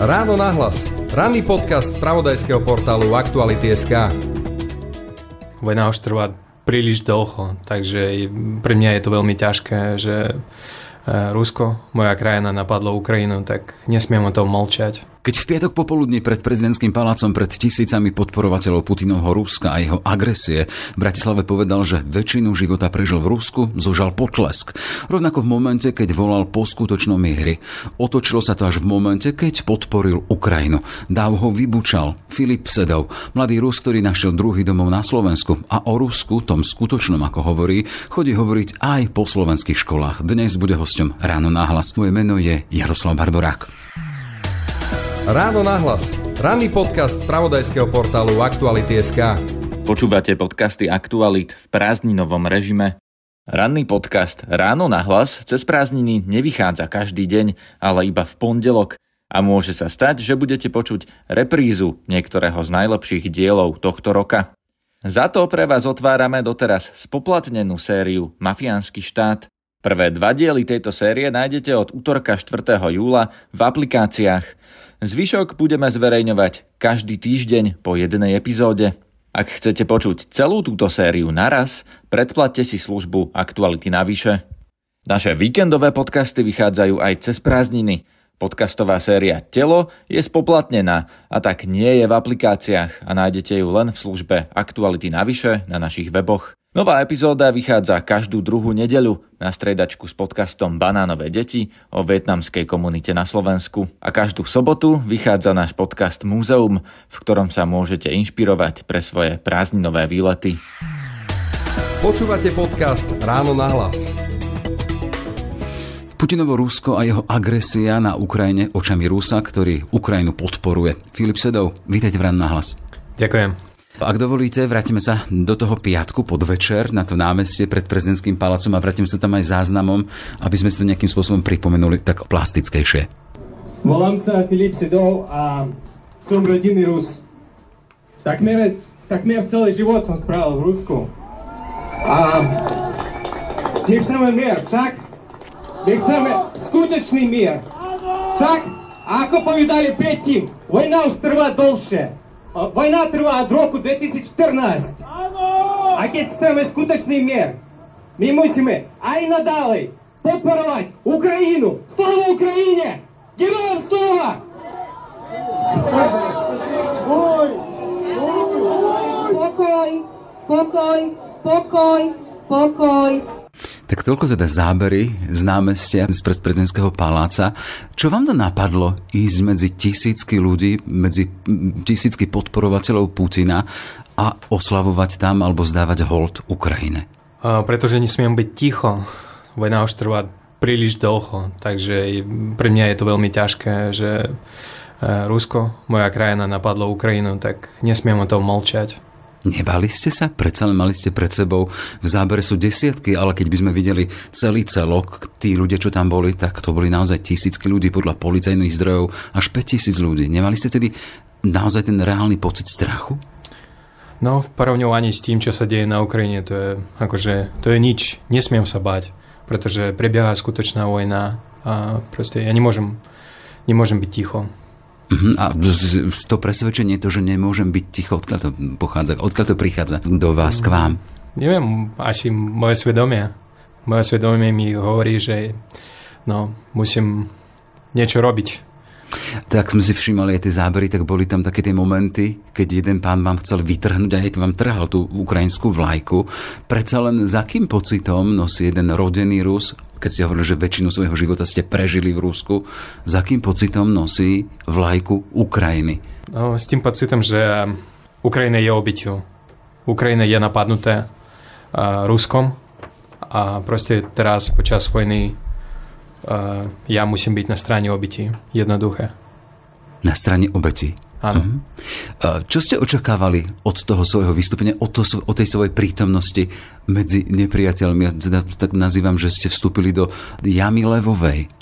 Ráno nahlas. Ranný podcast z pravodajského portálu Aktuality.sk Vojna už trvá príliš dlho, takže pre mňa je to veľmi ťažké, že e, Rusko, moja krajina, napadlo Ukrajinu, tak nesmiem o tom molčať. Keď v piatok popoludní pred prezidentským palácom pred tisícami podporovateľov Putinovho Ruska a jeho agresie v Bratislave povedal, že väčšinu života prežil v Rusku, zožal potlesk. Rovnako v momente, keď volal po skutočnom hry. Otočilo sa to až v momente, keď podporil Ukrajinu. Dáv ho vybučal Filip Sedov, mladý Rus, ktorý našiel druhý domov na Slovensku. A o Rusku, tom skutočnom, ako hovorí, chodí hovoriť aj po slovenských školách. Dnes bude hosťom Ráno náhlas. Moje meno je Jaroslav Barborák. Ráno nahlas. Ranný podcast z pravodajského portálu Aktuality.sk Počúvate podcasty Aktualit v prázdninovom režime. Ranný podcast Ráno nahlas cez prázdniny nevychádza každý deň, ale iba v pondelok a môže sa stať, že budete počuť reprízu niektorého z najlepších dielov tohto roka. Za to pre vás otvárame doteraz spoplatnenú sériu Mafiánsky štát. Prvé dva diely tejto série nájdete od útorka 4. júla v aplikáciách Zvyšok budeme zverejňovať každý týždeň po jednej epizóde. Ak chcete počuť celú túto sériu naraz, predplatte si službu Aktuality navyše. Naše víkendové podcasty vychádzajú aj cez prázdniny. Podcastová séria Telo je spoplatnená a tak nie je v aplikáciách a nájdete ju len v službe Aktuality navyše na našich weboch. Nová epizóda vychádza každú druhú nedeľu na stredačku s podcastom Banánové deti o vietnamskej komunite na Slovensku. A každú sobotu vychádza náš podcast Múzeum, v ktorom sa môžete inšpirovať pre svoje prázdninové výlety. Počúvate podcast Ráno na hlas. Putinovo Rusko a jeho agresia na Ukrajine očami Rusa, ktorý Ukrajinu podporuje. Filip Sedov, vítajte v Ráno na hlas. Ďakujem. Ak dovolíte, vrátime sa do toho piatku podvečer na to námestie pred prezidentským palácom a vrátime sa tam aj záznamom, aby sme si to nejakým spôsobom pripomenuli tak plastickejšie. Volám sa Filip Sidov a som rodinný Rus. Takmer, takmer celý život som spravil v Rusku. A my chceme mier, však? My chceme skutočný mier. Však, ako povedali predtým, vojna už trvá dlhšie. Е, Война трва от року 2014. А Якісь саме скуточний мір. Ми мусимо, а й надалі підпорувати Україну. Слава Україні! Героям слава! Покой, покой, покой, покой. Tak toľko teda zábery z námestia z prezidentského paláca. Čo vám to napadlo ísť medzi tisícky ľudí, medzi tisícky podporovateľov Putina a oslavovať tam alebo zdávať hold Ukrajine? A, pretože nesmiem byť ticho. Vojna už trvá príliš dlho, takže pre mňa je to veľmi ťažké, že e, Rusko, moja krajina, napadlo Ukrajinu, tak nesmiem o tom molčať. Nebali ste sa? Predsa len mali ste pred sebou, v zábere sú desiatky, ale keď by sme videli celý celok, tí ľudia, čo tam boli, tak to boli naozaj tisícky ľudí, podľa policajných zdrojov až 5000 ľudí. Nemali ste tedy naozaj ten reálny pocit strachu? No, v porovňovaní s tým, čo sa deje na Ukrajine, to je, akože, to je nič. Nesmiem sa bať, pretože prebieha skutočná vojna a proste ja nemôžem, nemôžem byť ticho. Uh-huh. A to presvedčenie, to, že nemôžem byť ticho, odkiaľ to pochádza, odkiaľ to prichádza do vás, k vám? Neviem, asi moje svedomie. Moje svedomie mi hovorí, že no, musím niečo robiť. Tak sme si všimali aj tie zábery, tak boli tam také tie momenty, keď jeden pán vám chcel vytrhnúť a aj vám trhal tú ukrajinskú vlajku. Predsa len za akým pocitom nosí jeden rodený Rus keď ste hovorili, že väčšinu svojho života ste prežili v Rusku, za akým pocitom nosí vlajku Ukrajiny? No, s tým pocitom, že Ukrajina je obyťou. Ukrajina je napadnuté uh, Ruskom a proste teraz počas vojny ja musím byť na strane obyti. Jednoduché. Na strane obeti? Áno. Uh-huh. Čo ste očakávali od toho svojho vystúpenia, od, to, od tej svojej prítomnosti medzi nepriateľmi? Ja teda tak nazývam, že ste vstúpili do jamy levovej.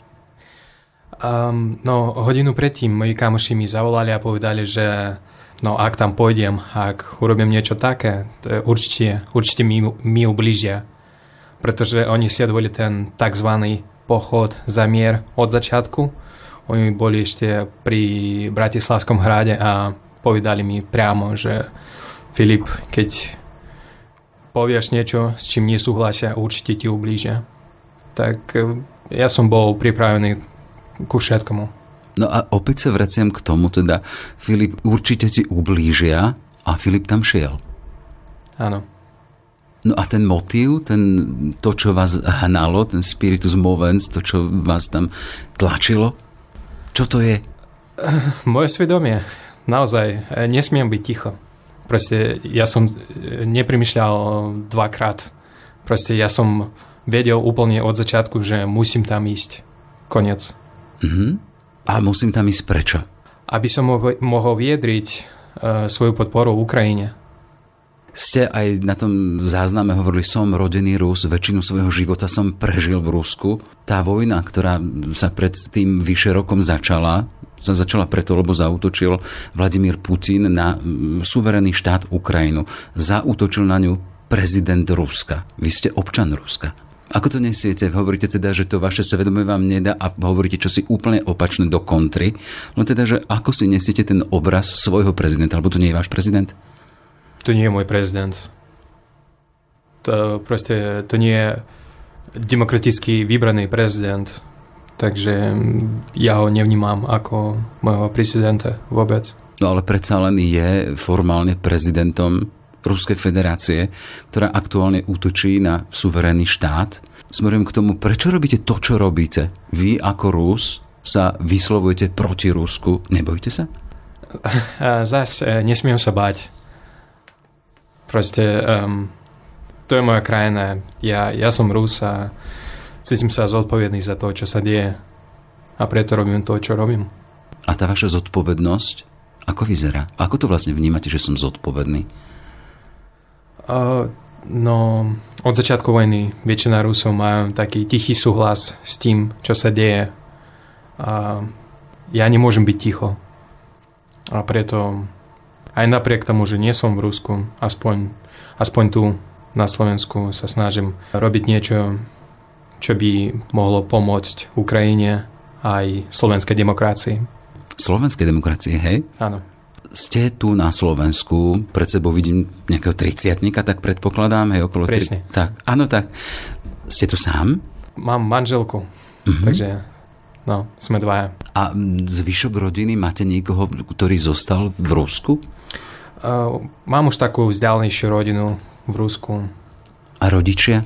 Um, no, hodinu predtým moji kamoši mi zavolali a povedali, že no, ak tam pôjdem, ak urobím niečo také, určite, určite mi, mi ubližia. Pretože oni sledovali ten tzv. Pochod za mier od začiatku Oni boli ešte pri Bratislavskom hrade a povedali mi priamo, že Filip, keď povieš niečo, s čím nesúhlasia, určite ti ublížia. Tak e, ja som bol pripravený ku všetkomu. No a opäť sa vraciam k tomu, teda Filip určite ti ublížia a Filip tam šiel. Áno. No a ten motív, ten, to, čo vás hnalo, ten spiritus movens, to, čo vás tam tlačilo, čo to je? Moje svedomie. Naozaj, e, nesmiem byť ticho. Proste ja som e, neprimýšľal dvakrát. Proste ja som vedel úplne od začiatku, že musím tam ísť. Konec. Mhm. A musím tam ísť prečo? Aby som mohol viedriť uh, svoju podporu Ukrajine ste aj na tom zázname hovorili, som rodený Rus, väčšinu svojho života som prežil v Rusku. Tá vojna, ktorá sa pred tým vyše rokom začala, sa začala preto, lebo zautočil Vladimír Putin na suverénny štát Ukrajinu. Zautočil na ňu prezident Ruska. Vy ste občan Ruska. Ako to nesiete? Hovoríte teda, že to vaše svedomie vám nedá a hovoríte čosi úplne opačné do kontry. No teda, že ako si nesiete ten obraz svojho prezidenta, alebo to nie je váš prezident? To nie je môj prezident. To proste, to nie je demokraticky vybraný prezident. Takže ja ho nevnímam ako môjho prezidenta vôbec. No ale predsa len je formálne prezidentom Ruskej federácie, ktorá aktuálne útočí na suverénny štát. Smerujem k tomu, prečo robíte to, čo robíte? Vy ako Rus sa vyslovujete proti Rusku. Nebojte sa? Zas e, nesmiem sa bať. Proste um, to je moja krajina. Ja, ja som Rus a cítim sa zodpovedný za to, čo sa deje. A preto robím to, čo robím. A tá vaša zodpovednosť, ako vyzerá? Ako to vlastne vnímate, že som zodpovedný? Uh, no, od začiatku vojny väčšina Rusov majú taký tichý súhlas s tým, čo sa deje. A ja nemôžem byť ticho. A preto aj napriek tomu, že nie som v Rusku, aspoň, aspoň tu na Slovensku sa snažím robiť niečo, čo by mohlo pomôcť Ukrajine aj slovenskej demokracii. Slovenskej demokracie, hej? Áno. Ste tu na Slovensku, pred sebou vidím nejakého triciatnika, tak predpokladám, hej, okolo... Presne. Tri... Tak, áno, tak. Ste tu sám? Mám manželku, uh-huh. takže no, sme dvaja. A zvyšok rodiny máte niekoho, ktorý zostal v Rusku? Uh, mám už takú vzdialnejšiu rodinu v Rusku. A rodičia?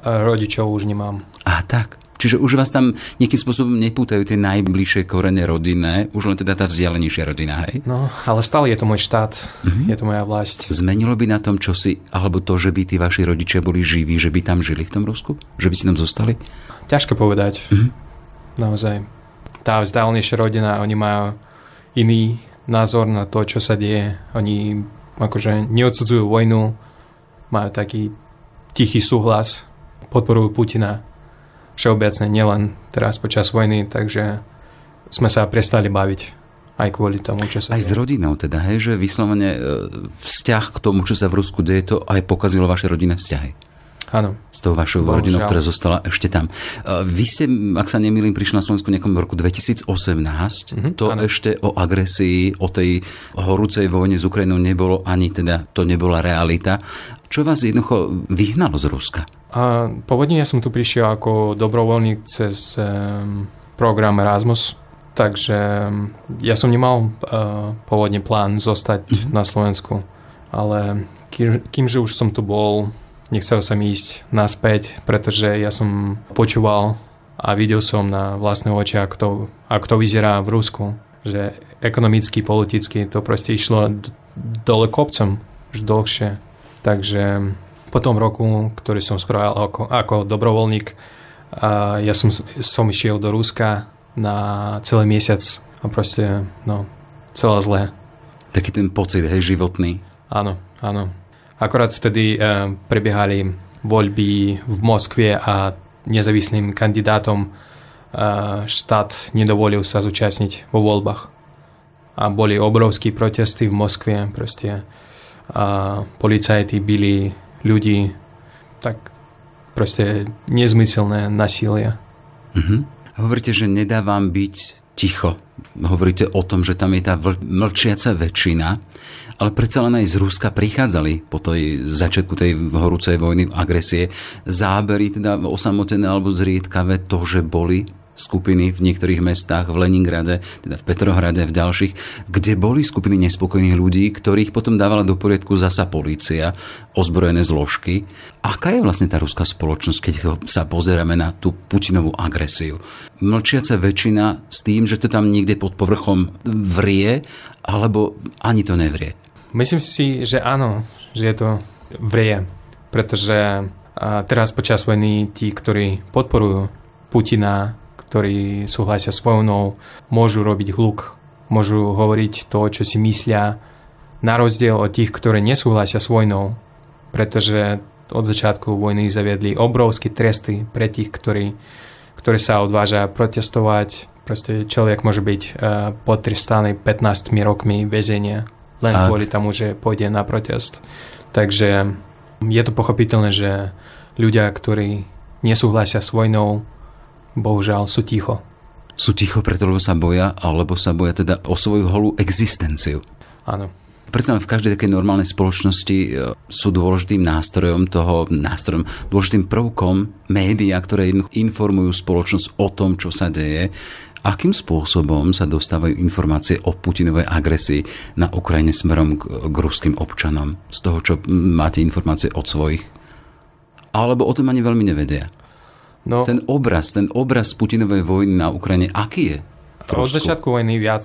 Uh, rodičov už nemám. A tak. Čiže už vás tam nejakým spôsobom nepútajú tie najbližšie korene rodinné, už len teda tá vzdialenejšia rodina, hej? No, ale stále je to môj štát, uh-huh. je to moja vlast. Zmenilo by na tom čosi, alebo to, že by tí vaši rodičia boli živí, že by tam žili v tom Rusku? Že by si tam zostali? Ťažko povedať. Uh-huh. Naozaj. Tá vzdialenejšia rodina, oni majú iný názor na to, čo sa deje. Oni akože neodsudzujú vojnu, majú taký tichý súhlas, podporujú Putina všeobecne, nielen teraz počas vojny, takže sme sa prestali baviť aj kvôli tomu, čo sa Aj deje. s rodinou teda, hej, že vyslovene e, vzťah k tomu, čo sa v Rusku deje, to aj pokazilo vaše rodinné vzťahy. Áno. S tou vašou Bohužiaľ. rodinou, ktorá zostala ešte tam. Vy ste, ak sa nemýlim, prišli na Slovensku nejakom roku 2018. Mm-hmm, to áno. ešte o agresii, o tej horúcej vojne s Ukrajinou nebolo ani teda, to nebola realita. Čo vás jednoducho vyhnalo z Ruska? A, pôvodne ja som tu prišiel ako dobrovoľník cez um, program Erasmus, takže ja som nemal uh, pôvodne plán zostať mm-hmm. na Slovensku, ale kým, kýmže už som tu bol nechcel som ísť naspäť, pretože ja som počúval a videl som na vlastné oči, ako to, ako to vyzerá v Rusku. Že ekonomicky, politicky to proste išlo dole kopcom už dlhšie. Takže po tom roku, ktorý som spravil ako, ako dobrovoľník, a ja som, som išiel do Ruska na celý mesiac a proste, no, celé zlé. Taký ten pocit, hej, životný. Áno, áno. Akorát vtedy uh, prebiehali voľby v Moskve a nezávislým kandidátom uh, štát nedovolil sa zúčastniť vo voľbách. A boli obrovské protesty v Moskve, proste a policajti byli ľudí, tak proste nezmyselné nasilie. Uh-huh. Hovoríte, že nedá byť ticho. Hovoríte o tom, že tam je tá mlčiaca väčšina, ale predsa len aj z Ruska prichádzali po tej začiatku tej horúcej vojny, agresie, zábery teda osamotené alebo zriedkavé to, že boli skupiny v niektorých mestách, v Leningrade, teda v Petrohrade, v ďalších, kde boli skupiny nespokojných ľudí, ktorých potom dávala do poriadku zasa polícia, ozbrojené zložky. Aká je vlastne tá ruská spoločnosť, keď sa pozeráme na tú Putinovú agresiu? Mlčiaca väčšina s tým, že to tam niekde pod povrchom vrie, alebo ani to nevrie? Myslím si, že áno, že je to vrie, pretože teraz počas vojny tí, ktorí podporujú Putina, ktorí súhlasia s vojnou, môžu robiť hluk, môžu hovoriť to, čo si myslia, na rozdiel od tých, ktorí nesúhlasia s vojnou, pretože od začiatku vojny zaviedli obrovské tresty pre tých, ktorí, ktorí sa odvážia protestovať. Proste človek môže byť uh, potrestaný 15 rokmi väzenia len Ak. kvôli tomu, že pôjde na protest. Takže je to pochopiteľné, že ľudia, ktorí nesúhlasia s vojnou, bohužiaľ sú ticho. Sú ticho preto, lebo sa boja, alebo sa boja teda o svoju holú existenciu. Áno. Predsa v každej takej normálnej spoločnosti e, sú dôležitým nástrojom toho, nástrojom, dôležitým prvkom médiá, ktoré informujú spoločnosť o tom, čo sa deje. Akým spôsobom sa dostávajú informácie o Putinovej agresii na Ukrajine smerom k, k ruským občanom? Z toho, čo máte informácie od svojich? Alebo o tom ani veľmi nevedia? No, ten obraz, ten obraz Putinovej vojny na Ukrajine, aký je? Od začiatku vojny viac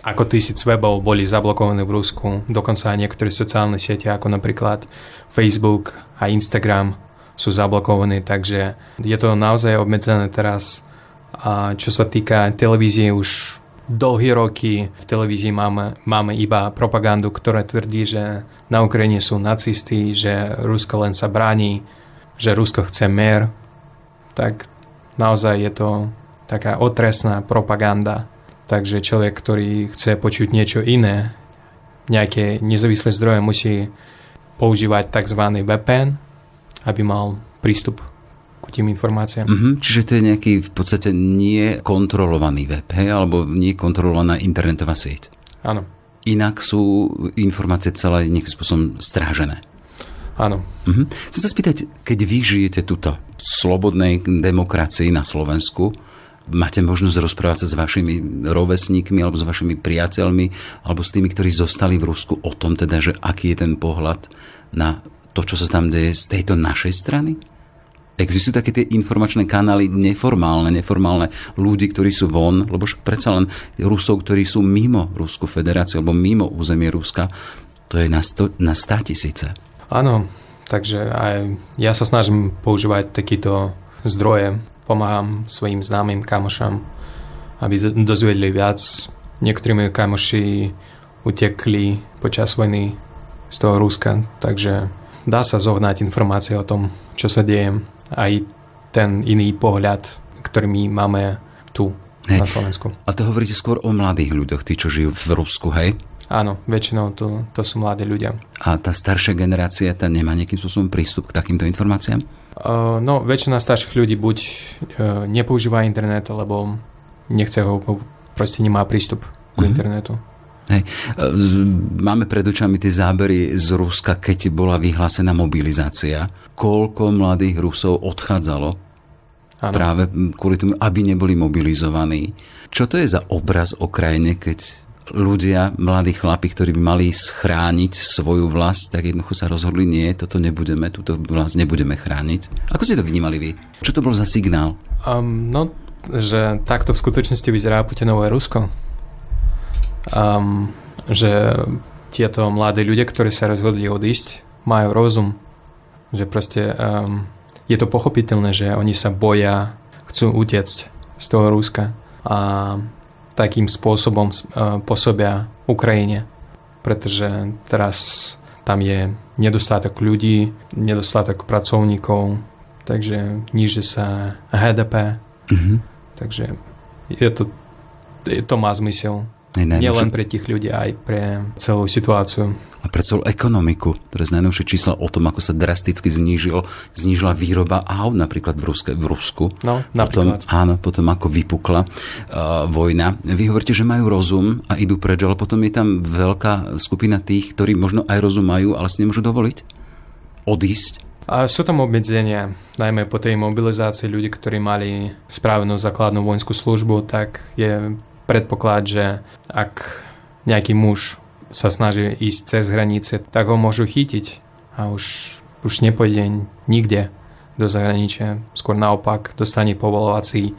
ako tisíc webov boli zablokované v Rusku, dokonca aj niektoré sociálne siete, ako napríklad Facebook a Instagram sú zablokované, takže je to naozaj obmedzené teraz. A čo sa týka televízie, už dlhé roky v televízii máme, máme iba propagandu, ktorá tvrdí, že na Ukrajine sú nacisti, že Rusko len sa bráni, že Rusko chce mer, tak naozaj je to taká otresná propaganda. Takže človek, ktorý chce počuť niečo iné, nejaké nezávislé zdroje, musí používať tzv. VPN, aby mal prístup k tým informáciám. Mm-hmm, čiže to je nejaký v podstate nekontrolovaný web, hej, alebo nekontrolovaná internetová sieť. Áno. Inak sú informácie celé nejakým spôsobom strážené. Áno. Uh-huh. Chcem sa spýtať, keď vy žijete tuto, v slobodnej demokracii na Slovensku, máte možnosť rozprávať sa s vašimi rovesníkmi alebo s vašimi priateľmi alebo s tými, ktorí zostali v Rusku o tom teda, že aký je ten pohľad na to, čo sa tam deje z tejto našej strany? Existujú také tie informačné kanály neformálne, neformálne ľudí, ktorí sú von, lebo však predsa len Rusov, ktorí sú mimo Rusku federáciu alebo mimo územie Ruska, to je na, sto, na 100 tisíce. Áno, takže aj ja sa snažím používať takýto zdroje. Pomáham svojim známym kamošom, aby dozvedeli viac. Niektorí moji kamoši utekli počas vojny z toho Ruska, takže dá sa zohnať informácie o tom, čo sa deje. Aj ten iný pohľad, ktorý my máme tu hej. na Slovensku. A to hovoríte skôr o mladých ľuďoch, tí, čo žijú v Rusku, hej? Áno, väčšinou to, to sú mladí ľudia. A tá staršia generácia, tá nemá nejakým spôsobom prístup k takýmto informáciám? Uh, no, väčšina starších ľudí buď uh, nepoužíva internet, alebo nechce ho, proste nemá prístup k uh-huh. internetu. Hej. Máme pred očami tie zábery z Ruska, keď bola vyhlásená mobilizácia. Koľko mladých Rusov odchádzalo ano. práve kvôli tomu, aby neboli mobilizovaní. Čo to je za obraz o krajine, keď ľudia, mladí chlapi, ktorí by mali schrániť svoju vlast, tak jednoducho sa rozhodli, nie, toto nebudeme, túto vlast nebudeme chrániť. Ako ste to vnímali vy? Čo to bol za signál? Um, no, že takto v skutočnosti vyzerá Putinové Rusko. Um, že tieto mladí ľudia, ktorí sa rozhodli odísť, majú rozum. Že proste um, je to pochopiteľné, že oni sa boja, chcú utiecť z toho Ruska. A takým spôsobom e, pôsobia Ukrajine. Pretože teraz tam je nedostatok ľudí, nedostatok pracovníkov, takže níže sa HDP. Mm-hmm. Takže je to, je to má zmysel Nielen pre tých ľudí, aj pre celú situáciu. A pre celú ekonomiku. Teraz najnovšie čísla o tom, ako sa drasticky znížil, znížila výroba aut napríklad v, Ruske, v Rusku. No, potom, áno, potom ako vypukla uh, vojna. Vy hovoríte, že majú rozum a idú preč, ale potom je tam veľká skupina tých, ktorí možno aj rozum majú, ale si nemôžu dovoliť odísť a sú tam obmedzenia, najmä po tej mobilizácii ľudí, ktorí mali správnu základnú vojenskú službu, tak je predpoklad, že ak nejaký muž sa snaží ísť cez hranice, tak ho môžu chytiť a už, už nepôjde nikde do zahraničia. Skôr naopak dostane povolovací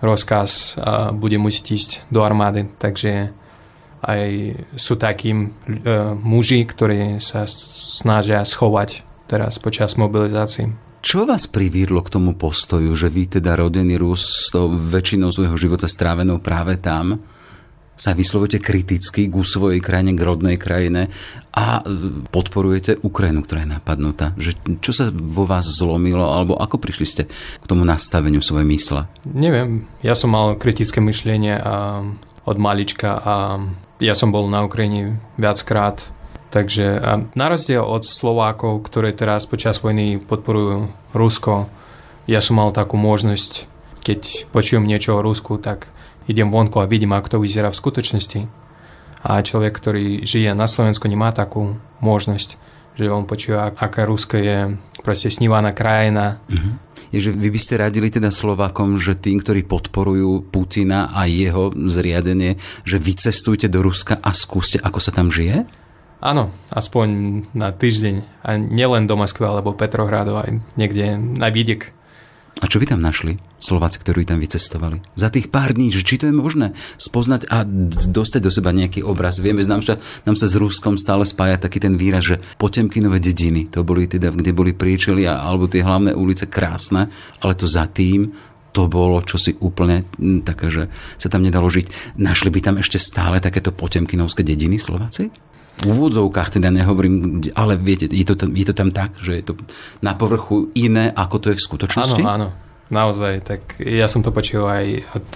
rozkaz a bude musieť ísť do armády. Takže aj sú takí e, muži, ktorí sa snažia schovať teraz počas mobilizácií. Čo vás priviedlo k tomu postoju, že vy teda rodený Rus s väčšinou svojho života strávenou práve tam, sa vyslovujete kriticky ku svojej krajine, k rodnej krajine a e, podporujete Ukrajinu, ktorá je napadnutá. Že, čo sa vo vás zlomilo, alebo ako prišli ste k tomu nastaveniu svojej mysle? Neviem, ja som mal kritické myšlenie a od malička a ja som bol na Ukrajine viackrát Takže na rozdiel od Slovákov, ktoré teraz počas vojny podporujú Rusko, ja som mal takú možnosť, keď počujem niečo o Rusku, tak idem vonku a vidím, ako to vyzerá v skutočnosti. A človek, ktorý žije na Slovensku, nemá takú možnosť, že on počuje, aká Rusko je proste snívaná krajina. Uh-huh. Je, že vy by ste radili teda Slovákom, že tým, ktorí podporujú Putina a jeho zriadenie, že vycestujte do Ruska a skúste, ako sa tam žije? Áno, aspoň na týždeň. A nielen do Moskvy alebo Petrohradu, aj niekde na Vidiek. A čo by tam našli Slováci, ktorí tam vycestovali? Za tých pár dní, že či to je možné spoznať a dostať do seba nejaký obraz. Vieme, nám sa, nám sa s Ruskom stále spája taký ten výraz, že Potemkinové dediny, to boli teda, kde boli priečelia, alebo tie hlavné ulice krásne, ale to za tým to bolo čosi úplne také, že sa tam nedalo žiť. Našli by tam ešte stále takéto potemkinovské dediny Slováci? v úvodzovkách teda nehovorím, ale viete, je to, tam, je to tam tak, že je to na povrchu iné, ako to je v skutočnosti? Áno, áno, naozaj. Tak ja som to počul aj od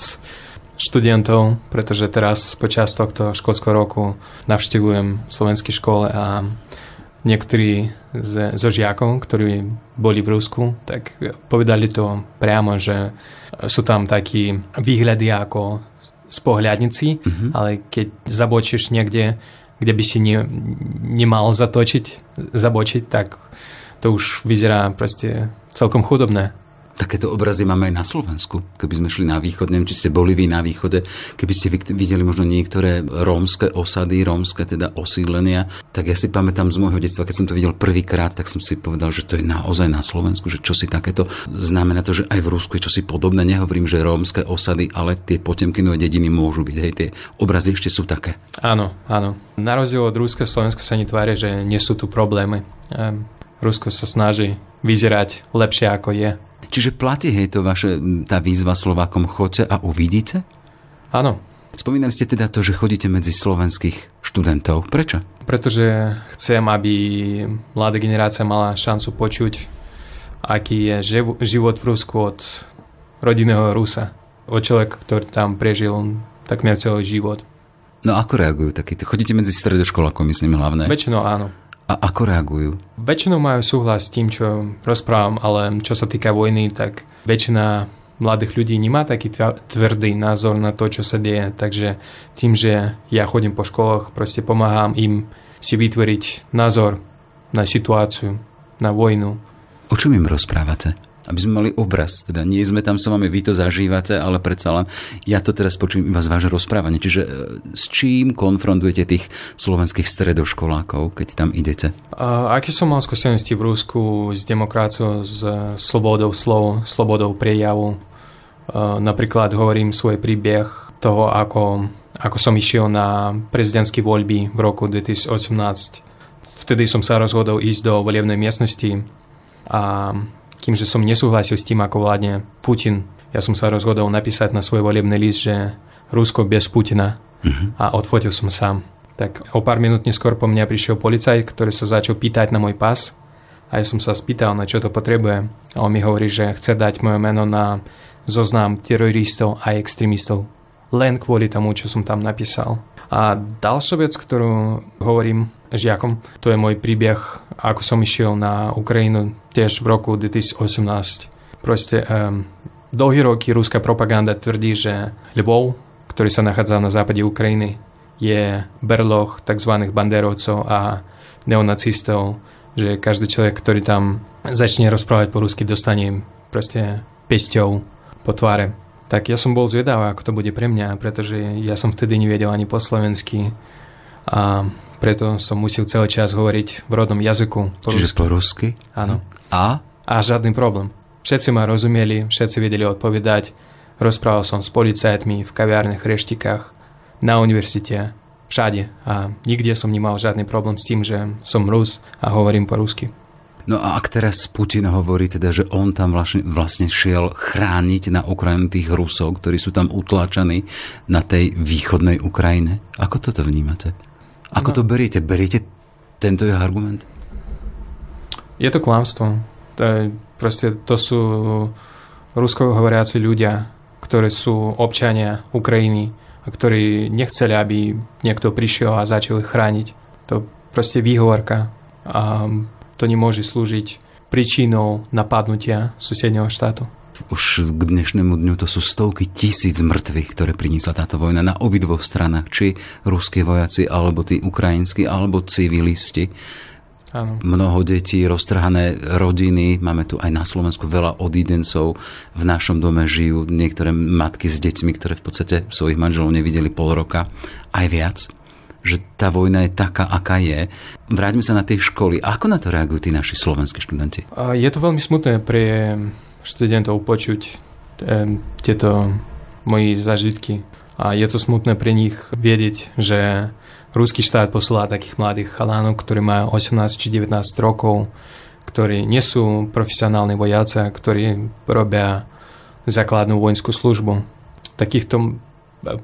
študentov, pretože teraz počas tohto školského roku navštevujem slovenské škole a niektorí z, zo žiakov, ktorí boli v Rusku, tak povedali to priamo, že sú tam takí výhľady ako z pohľadnici, mm-hmm. ale keď zabočíš niekde kde by si ne, nemal zatočiť, zabočiť, tak to už vyzerá proste celkom chudobné. Takéto obrazy máme aj na Slovensku. Keby sme šli na východ, neviem, či ste boli vy na východe, keby ste videli možno niektoré rómske osady, rómske teda osídlenia, tak ja si pamätám z môjho detstva, keď som to videl prvýkrát, tak som si povedal, že to je naozaj na Slovensku, že čo si takéto znamená to, že aj v Rusku je čosi podobné. Nehovorím, že rómske osady, ale tie potemkinové dediny môžu byť. Hej, tie obrazy ešte sú také. Áno, áno. Na rozdiel od Ruska, Slovenska sa netvária, že nie sú tu problémy. Rusko sa snaží vyzerať lepšie ako je. Čiže platí, hej, to vaše, tá výzva Slovákom, chodte a uvidíte? Áno. Spomínali ste teda to, že chodíte medzi slovenských študentov. Prečo? Pretože chcem, aby mladá generácia mala šancu počuť, aký je život v Rusku od rodinného Rusa. Od človeka, ktorý tam prežil takmer celý život. No ako reagujú takíto? Chodíte medzi stredoškolákom, myslím, hlavne? Väčšinou áno. A ako reagujú? Väčšinou majú súhlas s tým, čo rozprávam, ale čo sa týka vojny, tak väčšina mladých ľudí nemá taký tvrdý názor na to, čo sa deje. Takže tým, že ja chodím po školách, proste pomáham im si vytvoriť názor na situáciu, na vojnu. O čom im rozprávate? Aby sme mali obraz. Teda nie sme tam s vami, vy to zažívate, ale predsa len ja to teraz počujem iba z vášho rozprávania. Čiže e, s čím konfrontujete tých slovenských stredoškolákov, keď tam idete? A, aké som mal skúsenosti v Rusku s demokraciou, s slobodou slov, slobodou prejavu? A, napríklad hovorím svoj príbeh toho, ako, ako som išiel na prezidentské voľby v roku 2018. Vtedy som sa rozhodol ísť do volebnej miestnosti a kým že som nesúhlasil s tým, ako vládne Putin, ja som sa rozhodol napísať na svoj volebný list, že Rusko bez Putina uh-huh. a odfotil som sám. Tak o pár minút neskôr po mňa prišiel policajt, ktorý sa začal pýtať na môj pas a ja som sa spýtal, na čo to potrebuje. A on mi hovorí, že chce dať moje meno na zoznam teroristov a extrémistov. Len kvôli tomu, čo som tam napísal. A ďalšia vec, ktorú hovorím žiakom, to je môj príbeh, ako som išiel na Ukrajinu tiež v roku 2018. Proste um, dlhý roky ruská propaganda tvrdí, že Lvov, ktorý sa nachádza na západe Ukrajiny, je berloch tzv. banderovcov a neonacistov, že každý človek, ktorý tam začne rozprávať po rusky, dostane proste pesťou po tváre. Tak ja som bol zvedavý, ako to bude pre mňa, pretože ja som vtedy nevedel ani po slovensky a preto som musel celý čas hovoriť v rodnom jazyku. Po Čiže rusky. po rusky? Áno. A? A žiadny problém. Všetci ma rozumeli, všetci vedeli odpovedať. Rozprával som s policajtmi v kaviárnych reštikách, na univerzite, všade. A nikde som nemal žiadny problém s tým, že som Rus a hovorím po rusky. No a ak teraz Putin hovorí teda, že on tam vlastne, vlastne šiel chrániť na Ukrajinu tých Rusov, ktorí sú tam utláčaní na tej východnej Ukrajine, ako toto vnímate? Ako no. to beriete? Beriete tento jeho argument? Je to klamstvo. To, je, proste, to sú rusko hovoriaci ľudia, ktorí sú občania Ukrajiny a ktorí nechceli, aby niekto prišiel a začal ich chrániť. To proste výhovorka. A to nemôže slúžiť príčinou napadnutia susedného štátu. Už k dnešnému dňu to sú stovky tisíc mŕtvych, ktoré priniesla táto vojna na obidvoch stranách, či ruskí vojaci, alebo tí ukrajinskí, alebo civilisti. Áno. Mnoho detí, roztrhané rodiny, máme tu aj na Slovensku veľa odídencov, v našom dome žijú niektoré matky s deťmi, ktoré v podstate svojich manželov nevideli pol roka, aj viac že tá vojna je taká, aká je. Vráťme sa na tie školy. Ako na to reagujú tí naši slovenskí študenti? Je to veľmi smutné pre študentov počuť tieto moje zažitky. A je to smutné pre nich vedieť, že ruský štát posiela takých mladých chalánov, ktorí majú 18 či 19 rokov, ktorí nie sú profesionálni vojaci, ktorí robia základnú vojenskú službu. Takýchto,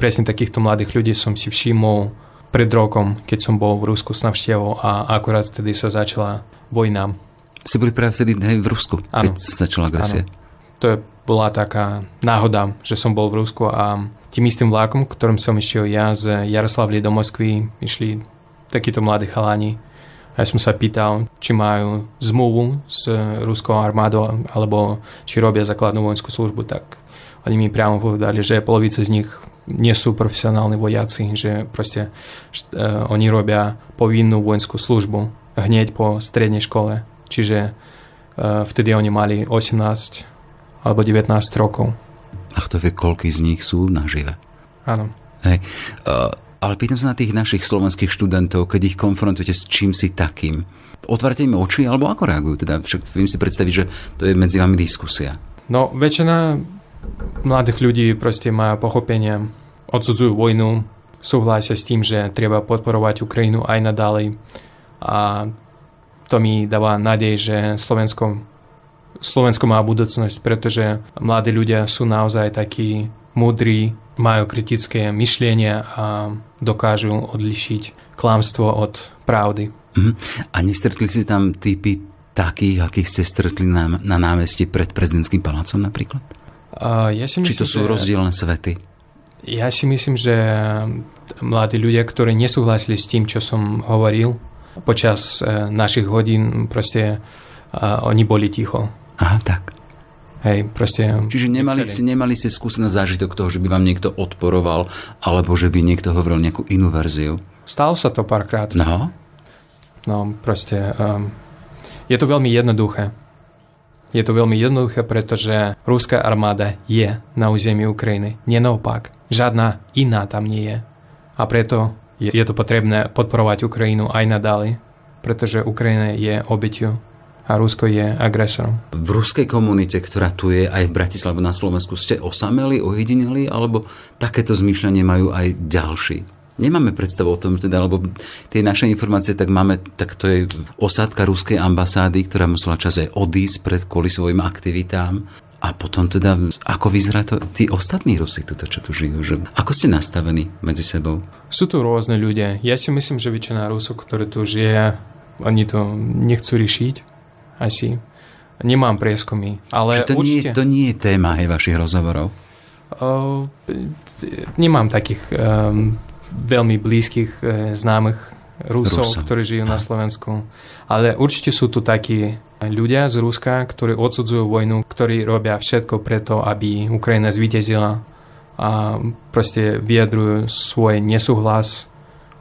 presne takýchto mladých ľudí som si všimol pred rokom, keď som bol v Rusku s navštevou a akurát vtedy sa začala vojna. Si boli práve vtedy aj v Rusku, ano. keď sa začala agresia. Ano. To je, bola taká náhoda, že som bol v Rusku a tým istým vlákom, ktorom som išiel ja z Jaroslavli do Moskvy, išli takíto mladí chalani. A ja som sa pýtal, či majú zmluvu s ruskou armádou, alebo či robia základnú vojenskú službu, tak oni mi priamo povedali, že polovica z nich nie sú profesionálni vojaci, že proste uh, oni robia povinnú vojenskú službu hneď po strednej škole. Čiže uh, vtedy oni mali 18 alebo 19 rokov. A kto vie, koľký z nich sú nažive? Áno. Hej. Uh, ale pýtam sa na tých našich slovenských študentov, keď ich konfrontujete s čím si takým. Otvárate im oči, alebo ako reagujú? Teda však viem si predstaviť, že to je medzi vami diskusia. No, väčšina mladých ľudí proste má pochopenie odsudzujú vojnu, súhlasia s tým, že treba podporovať Ukrajinu aj naďalej. A to mi dáva nádej, že Slovensko, Slovensko má budúcnosť, pretože mladí ľudia sú naozaj takí múdri, majú kritické myšlienie a dokážu odlišiť klamstvo od pravdy. Uh-huh. A nestretli si tam typy takých, akých ste stretli na, na námestí pred prezidentským palácom napríklad? Uh, ja si myslím, Či to sú že... rozdielne svety? Ja si myslím, že mladí ľudia, ktorí nesúhlasili s tým, čo som hovoril počas e, našich hodín, proste oni boli ticho. Aha, tak. Hej, proste... Čiže nemali ste, nemali ste skúsený zážitok toho, že by vám niekto odporoval, alebo že by niekto hovoril nejakú inú verziu? Stalo sa to párkrát. No? No, proste... Um, je to veľmi jednoduché. Je to veľmi jednoduché, pretože ruská armáda je na území Ukrajiny. Nie naopak. Žiadna iná tam nie je. A preto je, je to potrebné podporovať Ukrajinu aj nadále, pretože Ukrajina je obeťou a Rusko je agresorom. V ruskej komunite, ktorá tu je aj v Bratislave na Slovensku, ste osameli, ojedineli, alebo takéto zmýšľanie majú aj ďalší? Nemáme predstavu o tom, teda, lebo tie naše informácie, tak máme, tak to je osádka ruskej ambasády, ktorá musela čas aj odísť pred kvôli svojim aktivitám. A potom teda, ako vyzerá to tí ostatní Rusi, tuto, čo tu žijú? Že, ako ste nastavení medzi sebou? Sú tu rôzne ľudia. Ja si myslím, že väčšina Rusov, ktorí tu žije, oni to nechcú riešiť. Asi. Nemám prieskumy. Ale to, určite... nie, to nie je téma hej, vašich rozhovorov? O, nemám takých um, veľmi blízkych e, známych Rusov, Rusov. ktorí žijú na Slovensku. Ale určite sú tu takí ľudia z Ruska, ktorí odsudzujú vojnu, ktorí robia všetko preto, aby Ukrajina zvíťazila a proste vyjadrujú svoj nesúhlas,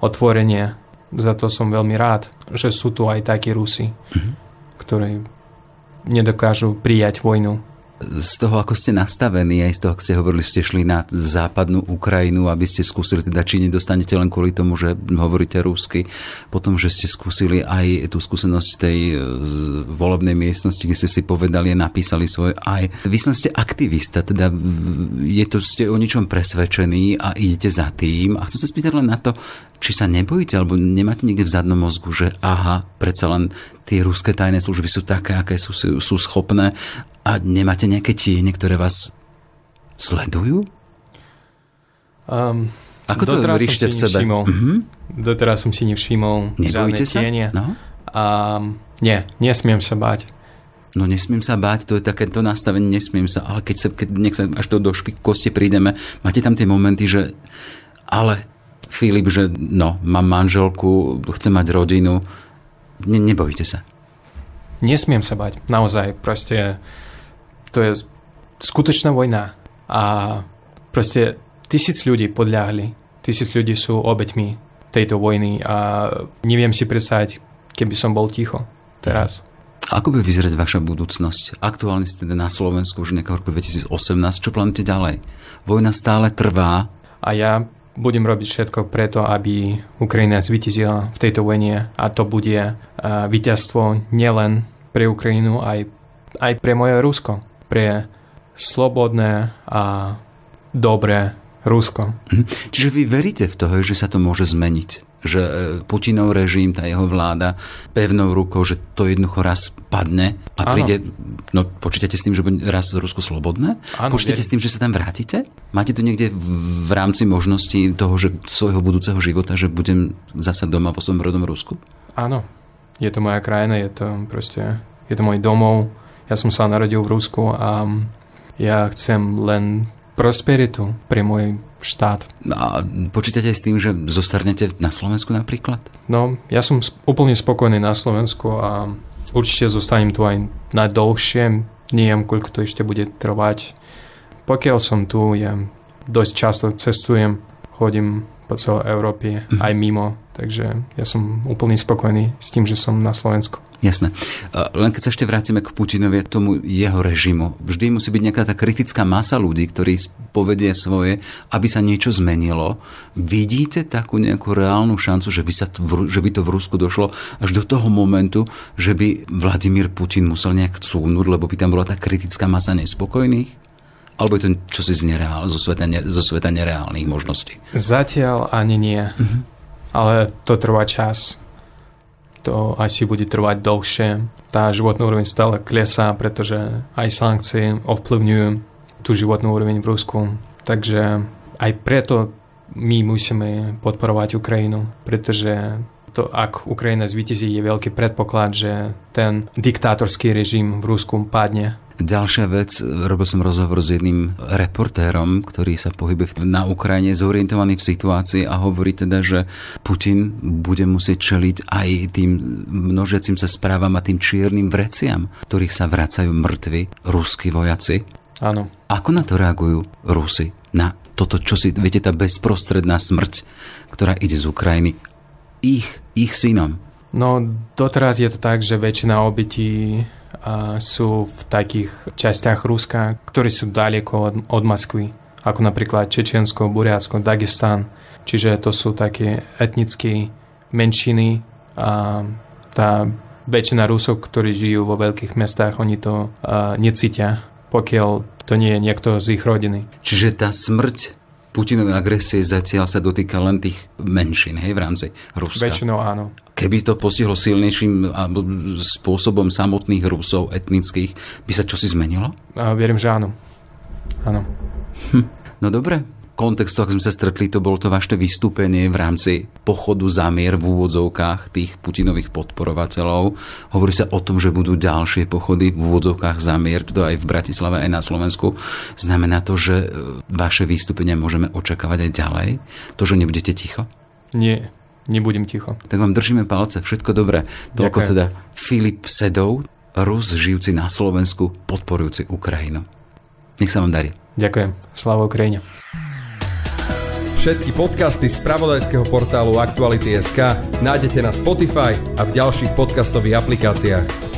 otvorenie. Za to som veľmi rád, že sú tu aj takí Rusi, ktorí nedokážu prijať vojnu. Z toho, ako ste nastavení, aj z toho, ako ste hovorili, ste šli na západnú Ukrajinu, aby ste skúsili, teda či nedostanete len kvôli tomu, že hovoríte rusky, potom, že ste skúsili aj tú skúsenosť tej e, volebnej miestnosti, kde ste si povedali a napísali svoje aj. Vy ste aktivista, teda je to, ste o ničom presvedčení a idete za tým. A chcem sa spýtať len na to, či sa nebojíte, alebo nemáte niekde v zadnom mozgu, že aha, predsa len tie ruské tajné služby sú také, aké sú, sú, schopné a nemáte nejaké tiene, ktoré vás sledujú? Um, Ako to riešte v sebe? nevšimol. Mhm. Doteraz som si nevšimol Nebojíte žiadne sa? tiene. No? A nie, nesmiem sa báť. No nesmiem sa báť, to je takéto nastavenie, nesmiem sa, ale keď sa, keď, nech sa až do, do špik koste prídeme, máte tam tie momenty, že ale Filip, že no, mám manželku, chcem mať rodinu, ne, nebojíte sa. Nesmiem sa bať. Naozaj, proste to je skutočná vojna. A proste tisíc ľudí podľahli. Tisíc ľudí sú obeťmi tejto vojny a neviem si predstaviť, keby som bol ticho teraz. Ako bude vyzerať vaša budúcnosť? Aktuálne ste teda na Slovensku už nejakého roku 2018. Čo plánujete ďalej? Vojna stále trvá. A ja budem robiť všetko preto, aby Ukrajina zvíťazila v tejto vojne a to bude uh, víťazstvo nielen pre Ukrajinu, aj, aj pre moje Rusko. Pre slobodné a dobré Rusko. Mhm. Čiže vy veríte v toho, že sa to môže zmeniť? Že e, Putinov režim, tá jeho vláda, pevnou rukou, že to jednoducho raz padne a Áno. príde... No počítate s tým, že bude raz Rusko slobodné? Áno, počítate ver- s tým, že sa tam vrátite? Máte to niekde v, rámci možností toho, že svojho budúceho života, že budem zasa doma vo svojom rodom Rusku? Áno, je to moja krajina, je to proste, je to môj domov. Ja som sa narodil v Rusku a ja chcem len prosperitu pre môj štát. A počítate aj s tým, že zostarnete na Slovensku napríklad? No, ja som úplne spokojný na Slovensku a určite zostanem tu aj na dlhšie. Neviem, koľko to ešte bude trvať. Pokiaľ som tu, ja dosť často cestujem, chodím po celej Európe, aj mimo, takže ja som úplne spokojný s tým, že som na Slovensku. Jasné. Len keď sa ešte vrátime k Putinovi, k tomu jeho režimu, vždy musí byť nejaká tá kritická masa ľudí, ktorí povedia svoje, aby sa niečo zmenilo. Vidíte takú nejakú reálnu šancu, že by, sa to, že by to v Rusku došlo až do toho momentu, že by Vladimír Putin musel nejak cúnuť, lebo by tam bola tá kritická masa nespokojných? Alebo je to čosi z nereál, zo, sveta, ne, zo sveta nereálnych možností? Zatiaľ ani nie. Ale to trvá čas. To asi bude trvať dlhšie. Tá životná úroveň stále klesá, pretože aj sankcie ovplyvňujú tú životnú úroveň v Rusku. Takže aj preto my musíme podporovať Ukrajinu, pretože to, ak Ukrajina zvíťazí, je veľký predpoklad, že ten diktátorský režim v Rusku padne. Ďalšia vec, robil som rozhovor s jedným reportérom, ktorý sa pohybuje na Ukrajine, zorientovaný v situácii a hovorí teda, že Putin bude musieť čeliť aj tým množiacim sa správam a tým čiernym vreciam, ktorých sa vracajú mŕtvi ruskí vojaci. Áno. Ako na to reagujú Rusi? Na toto, čo si, viete, tá bezprostredná smrť, ktorá ide z Ukrajiny ich, ich synom. No, doteraz je to tak, že väčšina obetí sú v takých častiach Ruska, ktoré sú ďaleko od, od Moskvy, ako napríklad Čečensko, Buriacko, Dagestan. Čiže to sú také etnické menšiny a tá väčšina Rusov, ktorí žijú vo veľkých mestách, oni to a, necítia, pokiaľ to nie je niekto z ich rodiny. Čiže tá smrť Putinovej agresie zatiaľ sa dotýka len tých menšín, hej, v rámci Ruska. Väčšinou áno. Keby to postihlo silnejším spôsobom samotných Rusov etnických, by sa čosi zmenilo? A verím, že áno. Áno. No dobre, kontextu, ak sme sa stretli, to bolo to vaše vystúpenie v rámci pochodu za mier v úvodzovkách tých Putinových podporovateľov. Hovorí sa o tom, že budú ďalšie pochody v úvodzovkách za mier, to aj v Bratislave, aj na Slovensku. Znamená to, že e, vaše vystúpenia môžeme očakávať aj ďalej? To, že nebudete ticho? Nie, nebudem ticho. Tak vám držíme palce, všetko dobré. Toľko Ďakujem. teda Filip Sedov, Rus žijúci na Slovensku, podporujúci Ukrajinu. Nech sa vám darí. Ďakujem. Sláva Ukrajine. Všetky podcasty z pravodajského portálu Aktuality.sk nájdete na Spotify a v ďalších podcastových aplikáciách.